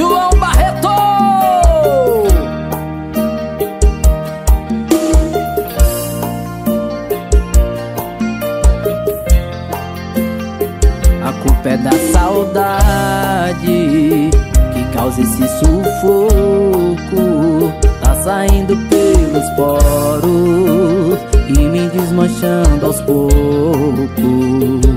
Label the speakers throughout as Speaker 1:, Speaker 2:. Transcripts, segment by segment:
Speaker 1: João Barreto. A culpa é da saudade Que causa esse sufoco. Tá saindo pelos poros E me desmanchando aos poucos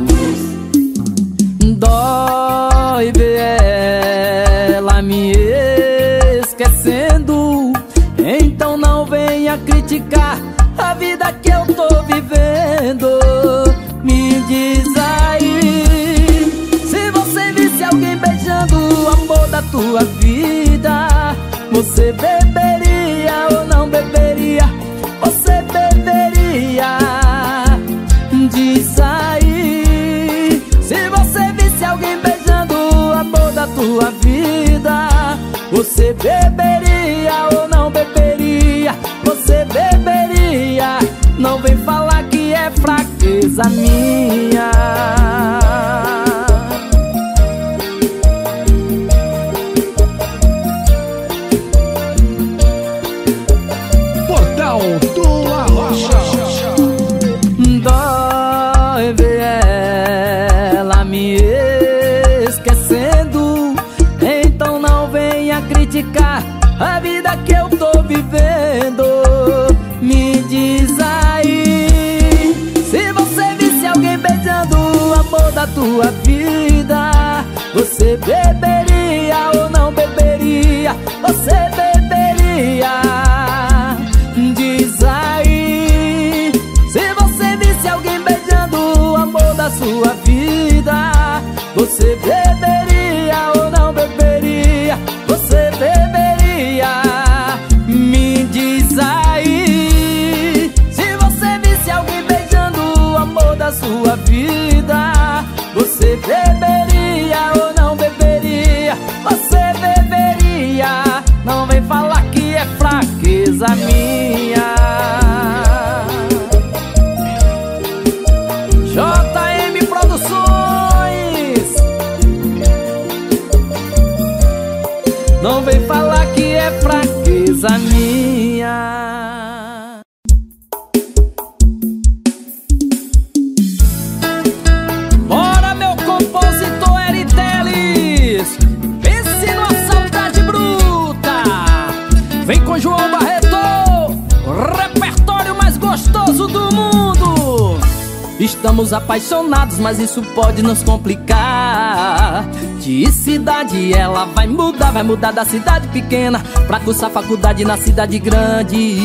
Speaker 1: apaixonados, mas isso pode nos complicar. De cidade ela vai mudar, vai mudar da cidade pequena Pra cursar faculdade na cidade grande.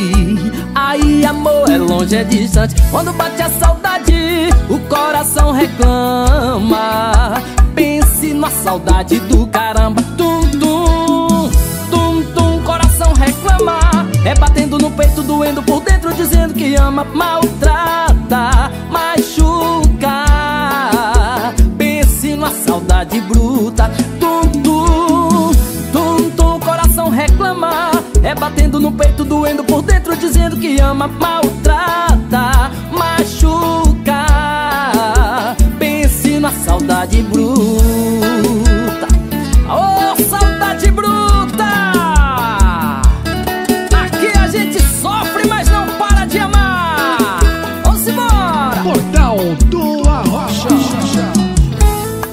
Speaker 1: Aí amor é longe, é distante. Quando bate a saudade, o coração reclama. Pense na saudade do caramba peito, doendo por dentro Dizendo que ama, maltrata, machuca. Pense numa saudade bruta. Tum, tum, tum, coração reclama. É batendo no peito, doendo por dentro Dizendo que ama, maltrata, machuca. Pense na saudade bruta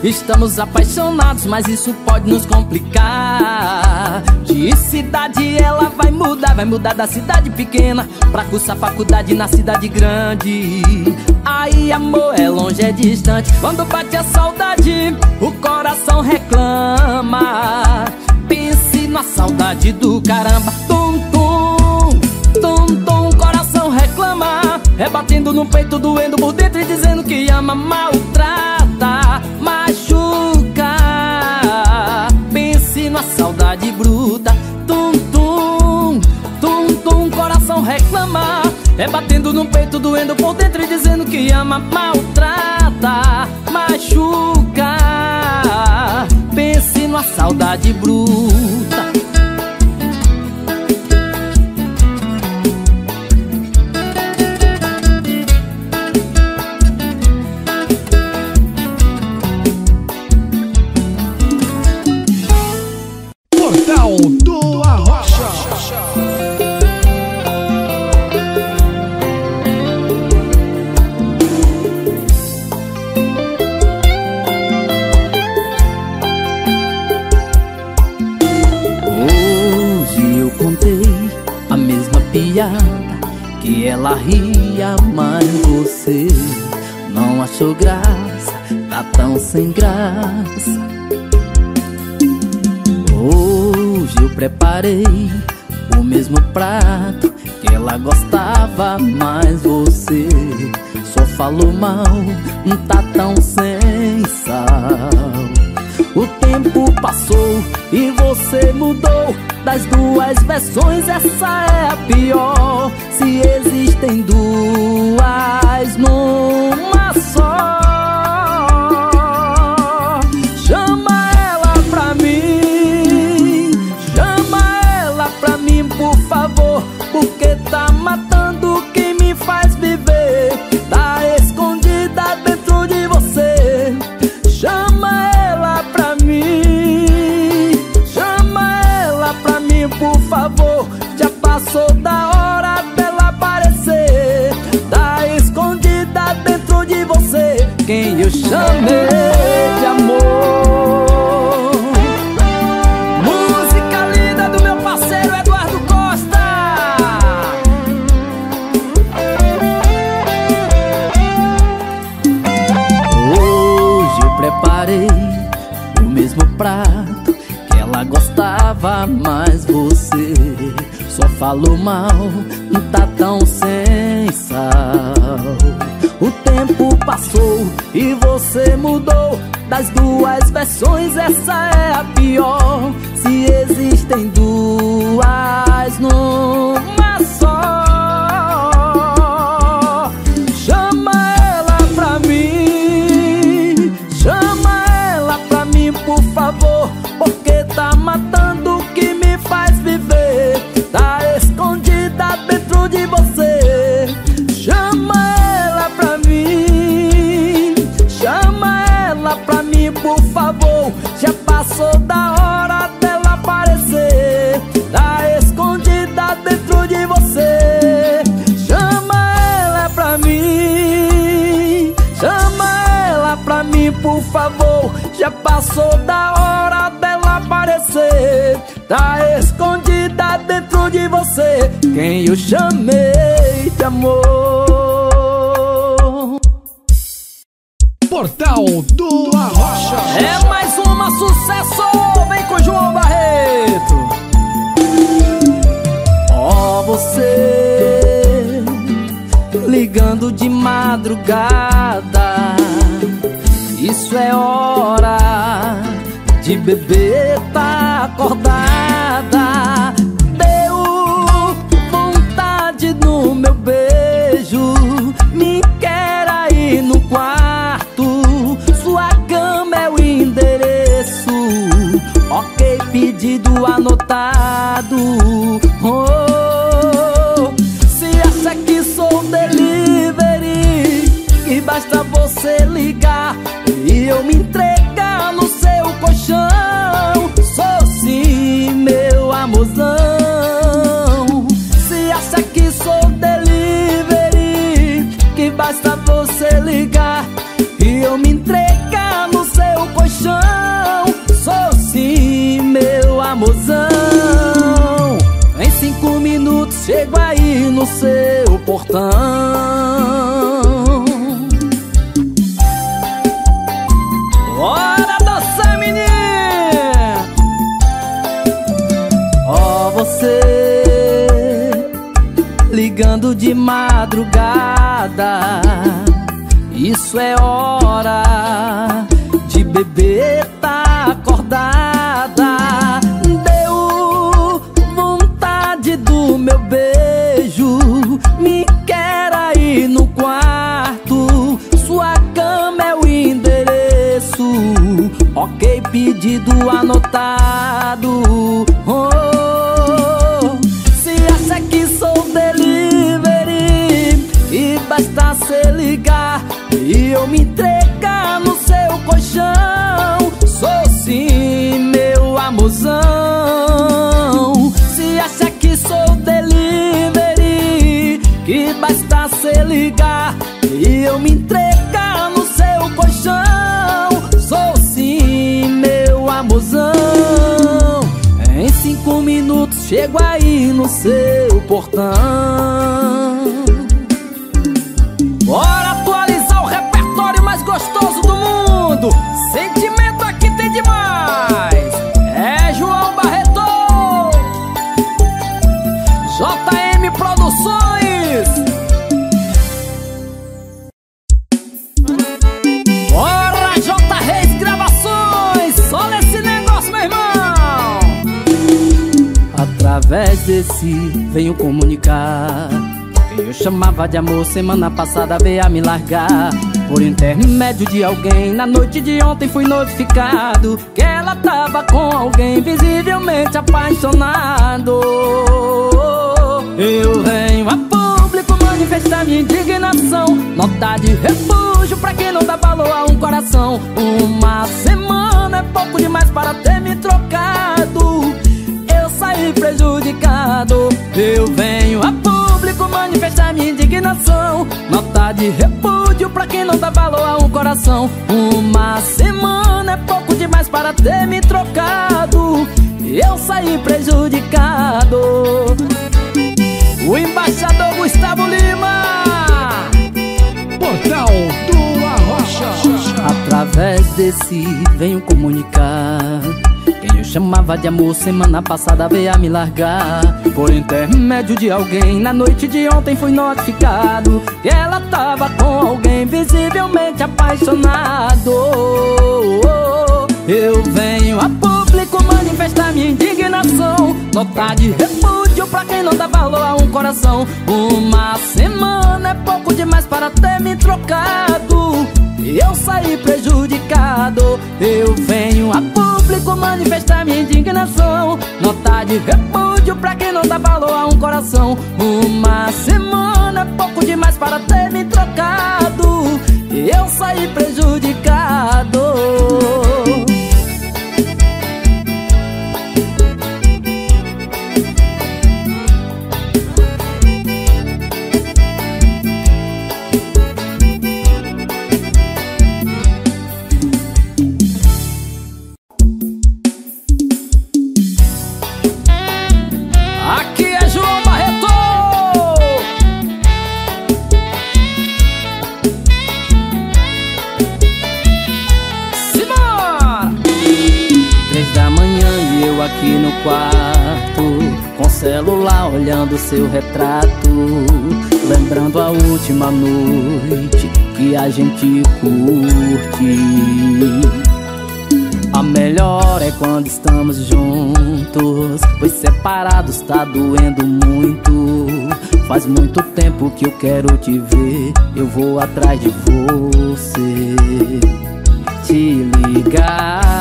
Speaker 1: Estamos apaixonados, mas isso pode nos complicar. De cidade ela vai mudar, vai mudar da cidade pequena Pra cursar faculdade na cidade grande. Aí amor é longe, é distante. Quando bate a saudade, o coração reclama. Pense na saudade do caramba. Tum, tum, tum, tum, coração reclama. É batendo no peito, doendo por dentro e dizendo que ama, maltrata, machuca. Pense na saudade bruta. Tum, tum, tum, tum, coração reclama. É batendo no peito, doendo por dentro e dizendo que ama, maltrata, machuca. Pense numa saudade bruta sem graça. Hoje eu preparei o mesmo prato que ela gostava, mas você só falou mal, não tá tão sem sal. O tempo passou e você mudou Das duas versões essa é a pior Se existem duas numa só prato que ela gostava, mas você só falou mal, não tá tão sem sal. O tempo passou e você mudou. Das duas versões, essa é a pior. Se existem duas numa só, passou da hora dela aparecer. Tá escondida dentro de você. Chama ela pra mim. Chama ela pra mim, por favor. Já passou da hora dela aparecer. Tá escondida dentro de você. Quem eu chamei de amor.
Speaker 2: Portal do
Speaker 3: madrugada. Isso é hora de beber, tá acordada. Seu portão. Bora dançar, menino! Ó você ligando de madrugada. Isso é hora de beber, eu me entregar no seu colchão. Sou sim, meu amorzão. Se acha que sou delivery, que basta cê ligar e eu me entregar no seu colchão. Sou sim, meu amorzão. Em cinco minutos chego aí no seu portão. Mundo. Sentimento aqui tem demais. É João Barreto. JM Produções. Bora, J Reis Gravações. Só nesse negócio, meu irmão.
Speaker 1: Através desse venho comunicar eu chamava de amor semana passada veio a me largar Por intermédio de alguém. Na noite de ontem fui notificado Que ela tava com alguém Visivelmente apaixonado. Eu venho a público manifestar minha indignação Nota de refúgio pra quem não dá valor a um coração. Uma semana é pouco demais para ter me trocado. Eu saí prejudicado Eu De repúdio pra quem não dá valor a um coração. Uma semana é pouco demais para ter me trocado. Eu saí prejudicado. O embaixador Gustavo Lima.
Speaker 2: Portal do Arrocha.
Speaker 1: Através desse venho comunicar chamava de amor semana passada veio a me largar. Por intermédio de alguém Na noite de ontem fui notificado Que ela tava com alguém visivelmente apaixonado. Eu venho a público manifestar minha indignação. Nota de repúdio pra quem não dá valor a um coração. Uma semana é pouco demais para ter me trocado eu saí prejudicado. Eu venho a público manifestar minha indignação. Nota de repúdio pra quem não dá valor a um coração. Uma Pois separados tá doendo muito. Faz muito tempo que eu quero te ver. Eu vou atrás de você. Te ligar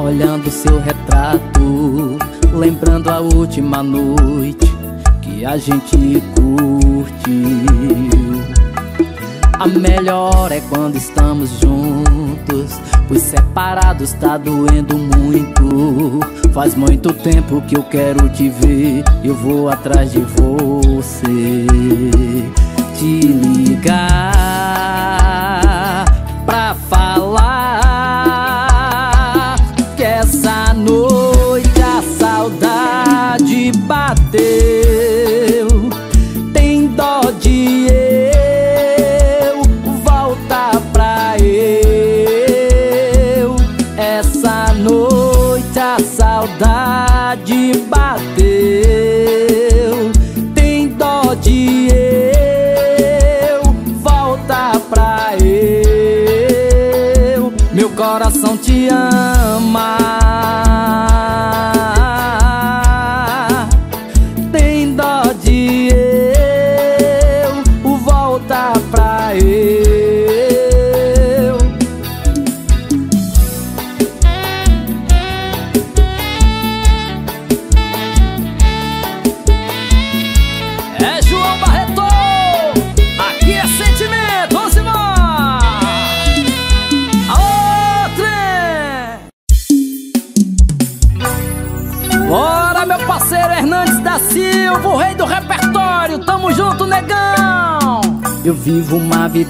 Speaker 1: olhando seu retrato Lembrando a última noite que a gente curtiu. A melhor é quando estamos juntos Pois separados tá doendo muito. Faz muito tempo que eu quero te ver Eu vou atrás de você. Te ligar Pra falar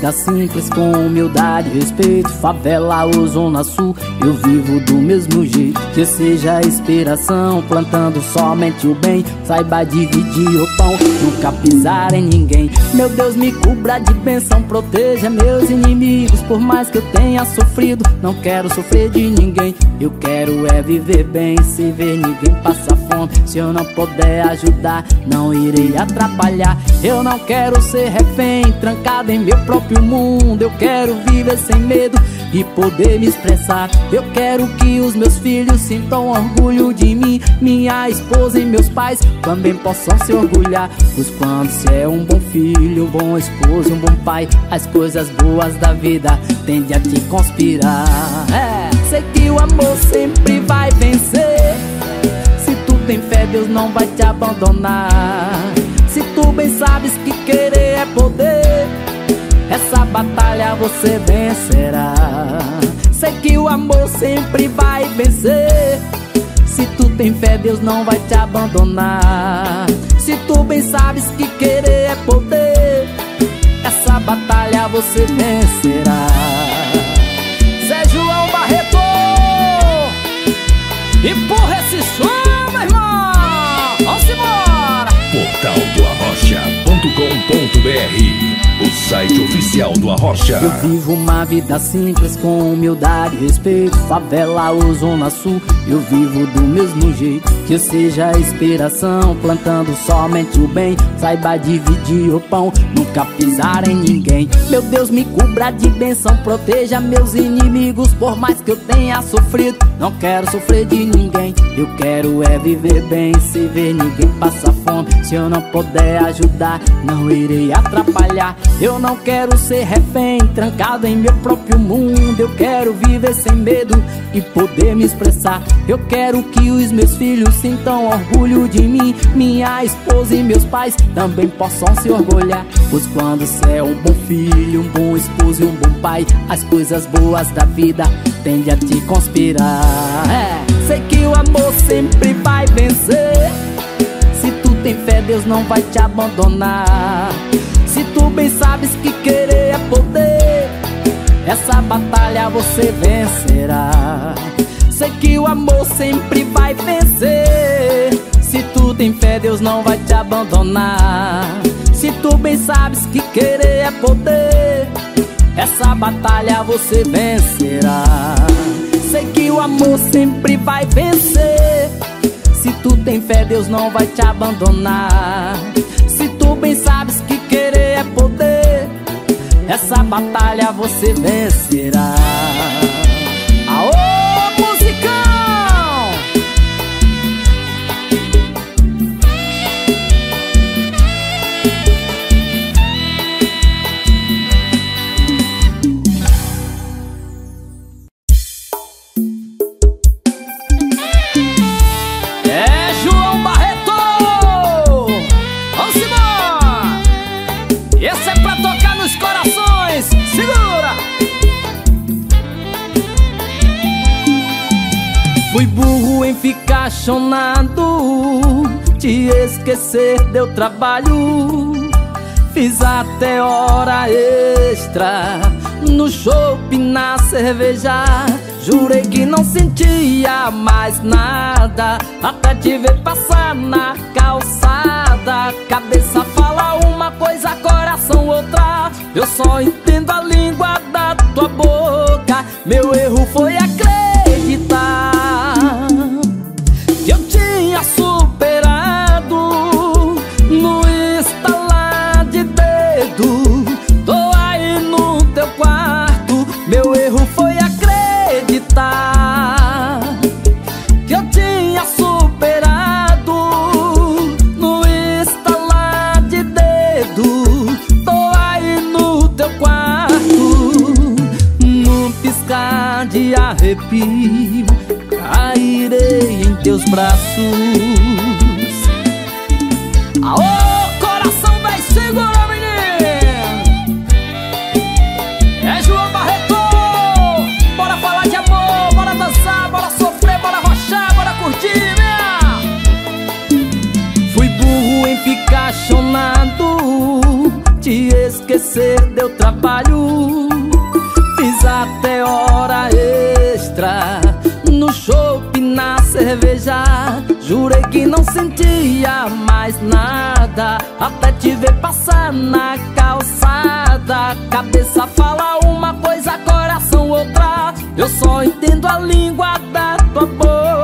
Speaker 1: vida simples com humildade respeito Favela ou zona sul, eu vivo do mesmo jeito Que seja a inspiração, plantando somente o bem. Saiba dividir o pão, nunca pisar em ninguém. Meu Deus me cubra de bênção, proteja meus inimigos. Por mais que eu tenha sofrido, não quero sofrer de ninguém. Eu quero é viver bem, se ver ninguém passar fome. Se eu não puder ajudar, não irei atrapalhar. Eu não quero ser refém, trancado em meu próprio mundo. Eu quero viver sem medo e poder me expressar. Eu quero que os meus filhos sintam orgulho de mim. Minha esposa e meus pais também possam se orgulhar. Pois quando se é um bom filho, um bom esposo, um bom pai As coisas boas da vida tendem a te conspirar. É, sei que o amor sempre vai vencer. Se tu tem fé, Deus não vai te abandonar. Se tu bem sabes que querer é poder essa batalha você vencerá. Sei que o amor sempre vai vencer. Se tu tem fé, Deus não vai te abandonar. Se tu bem sabes que querer é poder, essa batalha você vencerá.
Speaker 3: Zé João Barreto Empurra esse som, meu irmão Vamos embora
Speaker 2: Portal do Arrocha.com.br site oficial do Arrocha.
Speaker 1: Eu vivo uma vida simples com humildade e respeito. Favela ou zona sul, eu vivo do mesmo jeito. Que eu seja a inspiração, plantando somente o bem. Saiba dividir o pão, nunca pisar em ninguém. Meu Deus me cubra de bênção, proteja meus inimigos Por mais que eu tenha sofrido, não quero sofrer de ninguém Eu quero é viver bem, se ver ninguém passar fome Se eu não puder ajudar, não irei atrapalhar. Eu não quero ser refém, trancado em meu próprio mundo. Eu quero viver sem medo e poder me expressar. Eu quero que os meus filhos sintam orgulho de mim. Minha esposa e meus pais também possam se orgulhar. Pois quando você é um bom filho, um bom esposo e um bom pai As coisas boas da vida tendem a te conspirar. É, sei que o amor sempre vai vencer. Se tu tem fé, Deus não vai te abandonar. Tu bem sabes que querer é poder, essa batalha você vencerá. Sei que o amor sempre vai vencer. Se tu tem fé, Deus não vai te abandonar. Se tu bem sabes que querer é poder, essa batalha você vencerá. Sei que o amor sempre vai vencer. Se tu tem fé, Deus não vai te abandonar. Tu bem sabes que querer é poder, essa batalha você vencerá. Ficar chonado Te esquecer deu trabalho. Fiz até hora extra No chopp, na cerveja. Jurei que não sentia mais nada Até te ver passar na calçada. Cabeça fala uma coisa, coração outra. Eu só entendo a língua da tua boca trabalho. Fiz até hora extra No chopp, na cerveja. Jurei que não sentia mais nada Até te ver passar na calçada. Cabeça fala uma coisa, coração outra. Eu só entendo a língua da tua boca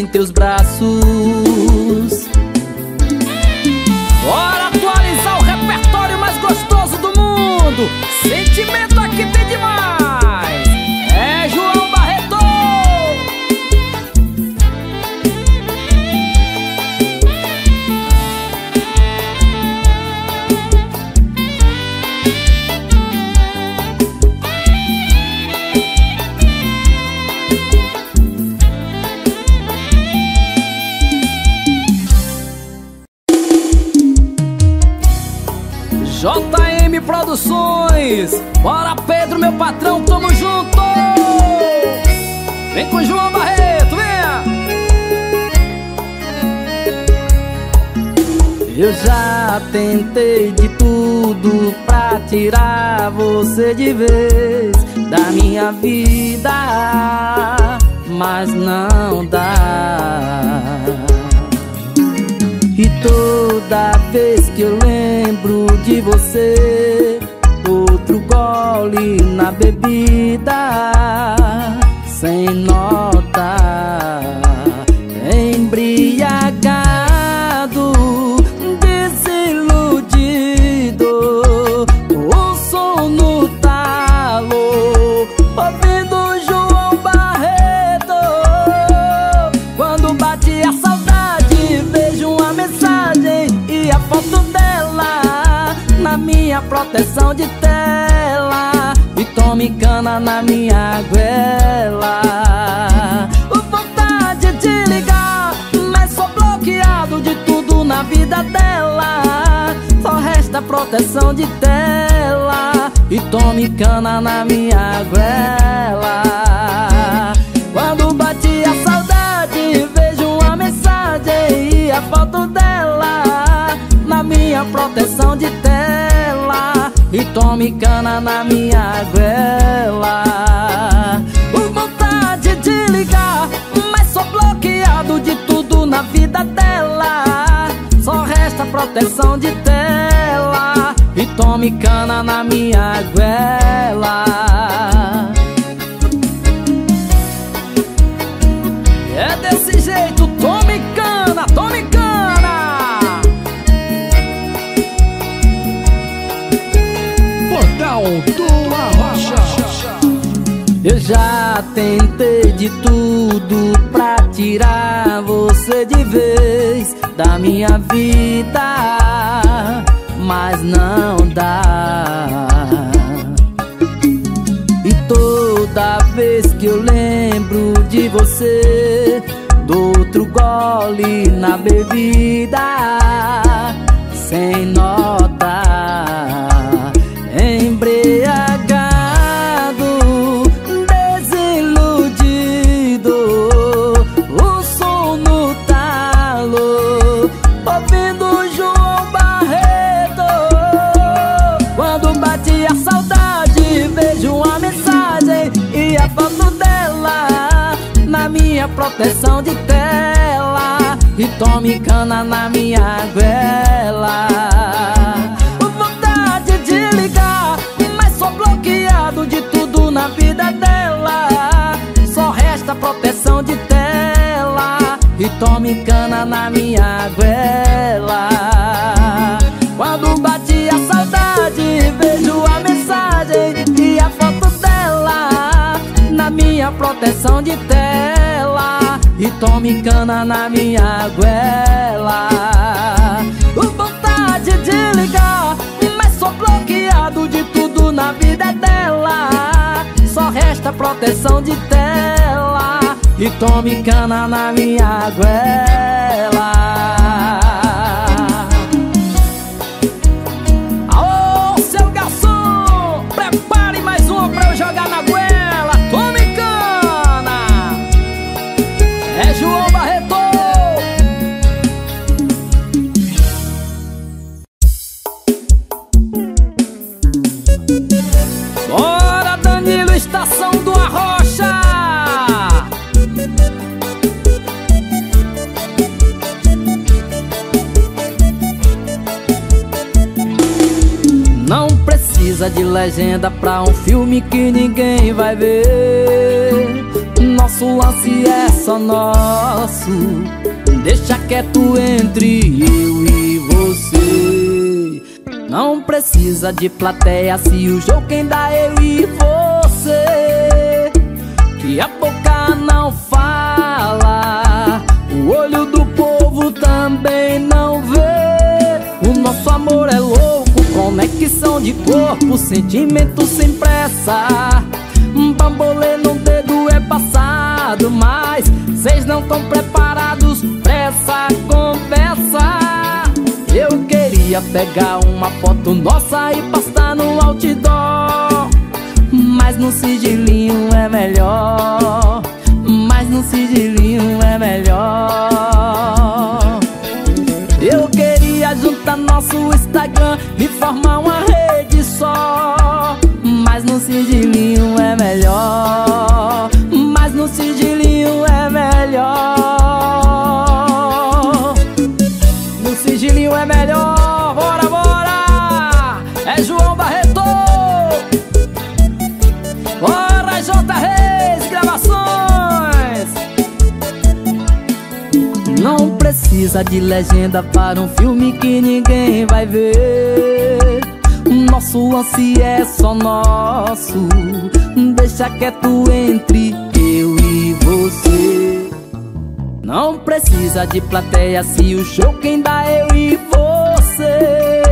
Speaker 1: em teus braços.
Speaker 3: Bora atualizar o repertório mais gostoso do mundo. Sentimento aqui tem demais
Speaker 1: Eu já tentei de tudo pra tirar você de vez da minha vida, mas não dá. E toda vez que eu lembro de você, outro gole na bebida, sem nota, embriagado, proteção de tela e tome cana na minha goela. Vontade de ligar, mas sou bloqueado de tudo na vida dela. Só resta proteção de tela e tome cana na minha goela. Quando bate a saudade, vejo uma mensagem e a foto dela na minha proteção de tela e tome cana na minha goela. Vontade de ligar, mas sou bloqueado de tudo na vida dela. Só resta proteção de tela e tome cana na minha goela. É desse jeito, já tentei de tudo pra tirar você de vez da minha vida, mas não dá. E toda vez que eu lembro de você, dou outro gole na bebida, sem nota, proteção de tela E tome cana na minha goela. Vontade de ligar Mas sou bloqueado de tudo na vida dela. Só resta proteção de tela E tome cana na minha goela. Quando bati a saudade Vejo a mensagem e a foto dela Na minha proteção de tela. E tome cana na minha goela. Vontade de ligar Mas sou bloqueado de tudo na vida dela. Só resta proteção de tela. E tome cana na minha goela precisa de legenda pra um filme que ninguém vai ver. Nosso lance é só nosso. Deixa quieto entre eu e você. Não precisa de plateia se o jogo quem dá eu e você. Que a boca não fala O olho do povo também não vê. O nosso amor é louco Conexão de corpo, sentimento sem pressa? Um bambolê no dedo é passado Mas vocês não estão preparados pra essa conversa. Eu queria pegar uma foto nossa e postar no outdoor Mas no sigilinho é melhor Mas no sigilinho é melhor. Eu nosso Instagram e formar uma rede só. Mas no sigilinho é melhor de legenda para um filme que ninguém vai ver. Nosso lance é só nosso. Deixa quieto entre eu e você. Não precisa de plateia se o show quem dá é eu e você.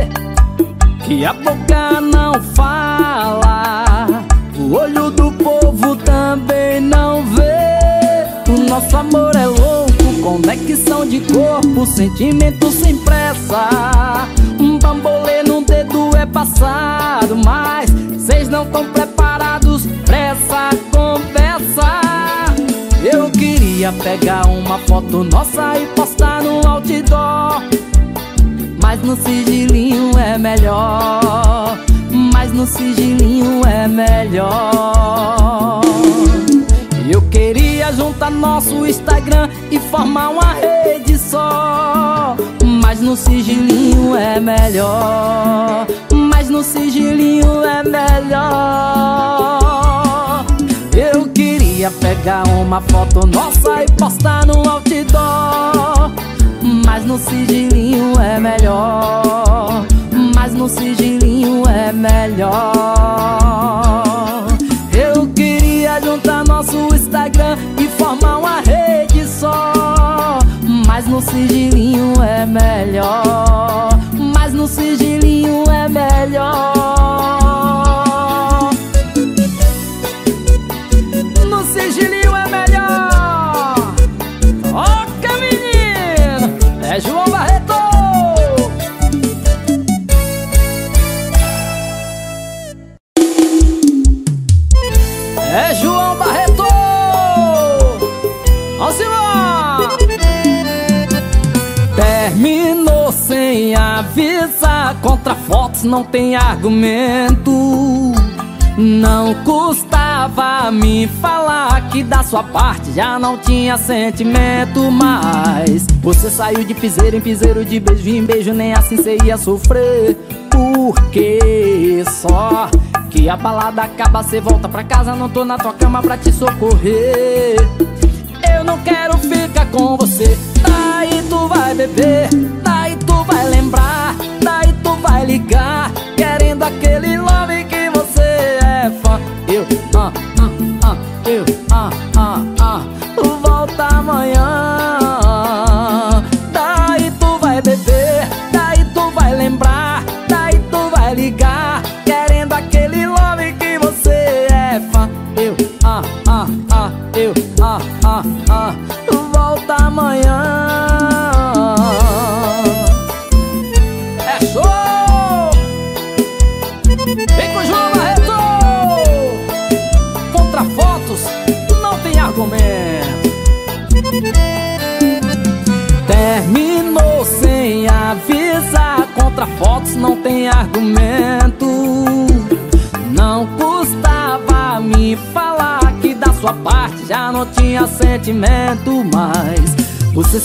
Speaker 1: Que a boca não fala O olho do povo também não vê. O nosso amor é louco Conexão de corpo, sentimento sem pressa? Um bambolê no dedo é passado Mas vocês não estão preparados pra essa conversa. Eu queria pegar uma foto nossa e postar no outdoor Mas no sigilinho é melhor Mas no sigilinho é melhor queria juntar nosso Instagram e formar uma rede só. Mas no sigilinho é melhor. Mas no sigilinho é melhor. Eu queria pegar uma foto nossa e postar no outdoor. Mas no sigilinho é melhor. Mas no sigilinho é melhor Eu queria juntar nosso Instagram e formar uma rede só. Mas no sigilinho é melhor. Mas no sigilinho é melhor. No sigilinho é melhor. Toca menino! É João Barreto É João Barreto! Embora Terminou sem avisar Contra fotos não tem argumento. Não custava me falar Que da sua parte já não tinha sentimento Mas você saiu de piseiro em piseiro De beijo em beijo Nem assim cê ia sofrer. Porque só que a balada acaba, cê volta pra casa Não tô na tua cama pra te socorrer. Eu não quero ficar com você Daí tu vai beber, daí tu vai lembrar Daí tu vai ligar, querendo aquele love que você é fã. Eu, ah, ah, ah, eu, ah, ah, ah Volta amanhã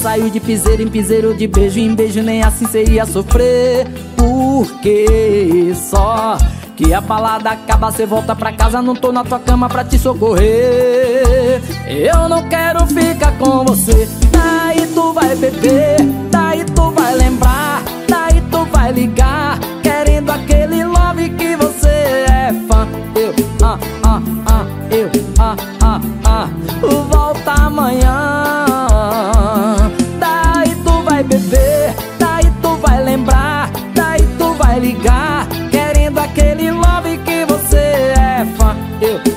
Speaker 1: Saiu de piseiro em piseiro De beijo em beijo nem assim seria sofrer. Porque só que a balada acaba, cê volta pra casa Não tô na tua cama pra te socorrer. Eu não quero ficar com você. Daí tu vai beber, daí tu vai lembrar Daí tu vai ligar Querendo aquele fã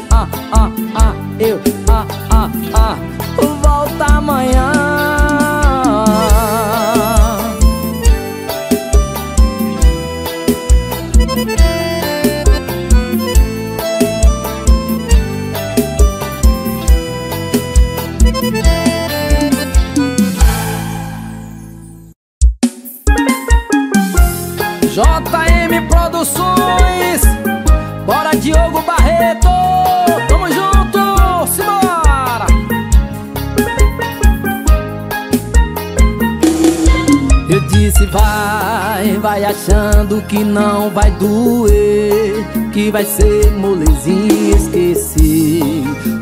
Speaker 1: vai ser molezinha esquecer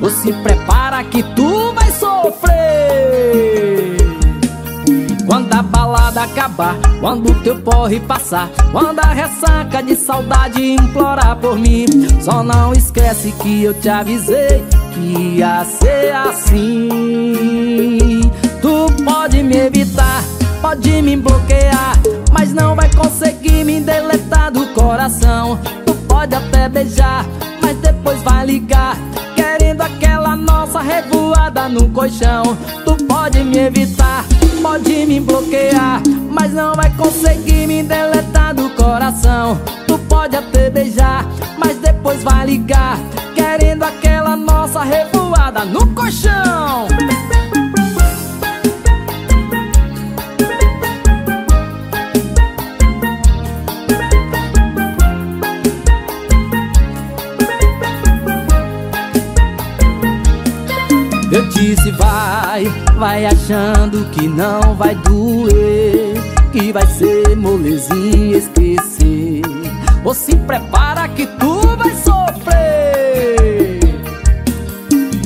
Speaker 1: Ou se prepara que tu vai sofrer. Quando a balada acabar, quando o teu porre passar Quando a ressaca de saudade implorar por mim Só não esquece que eu te avisei que ia ser assim. Tu pode me evitar, pode me bloquear Mas não vai conseguir me deletar do coração pode até beijar, mas depois vai ligar Querendo aquela nossa revoada no colchão. Tu pode me evitar pode me bloquear Mas não vai conseguir me deletar do coração. Tu pode até beijar, mas depois vai ligar Querendo aquela nossa revoada no colchão Eu disse vai, vai achando que não vai doer Que vai ser molezinha esquecer. Ou se prepara que tu vai sofrer.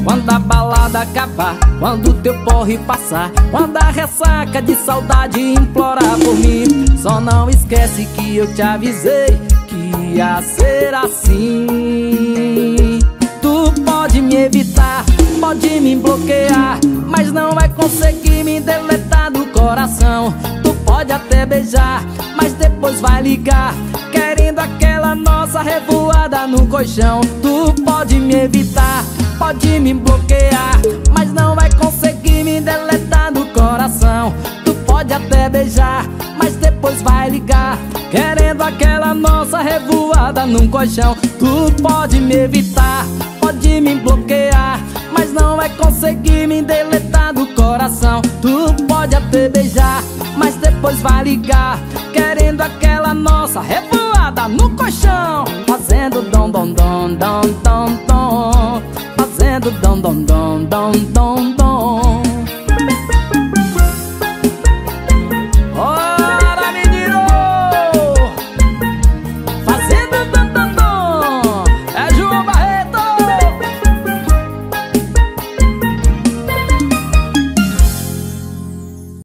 Speaker 1: Quando a balada acabar, quando teu porre passar Quando a ressaca de saudade implorar por mim Só não esquece que eu te avisei que ia ser assim conseguir me deletar do coração. Tu pode até beijar, mas depois vai ligar. Querendo aquela nossa revoada no colchão. Tu pode me evitar, pode me bloquear Mas não vai conseguir me deletar do coração. Tu pode até beijar, mas depois vai ligar. Querendo aquela nossa revoada num colchão. Tu pode me evitar, me bloquear mas não vai conseguir me deletar do coração. Tu pode até beijar, mas depois vai ligar Querendo aquela nossa revoada no colchão. Fazendo dom dom dom dom dom dom. Fazendo dom dom dom dom dom dom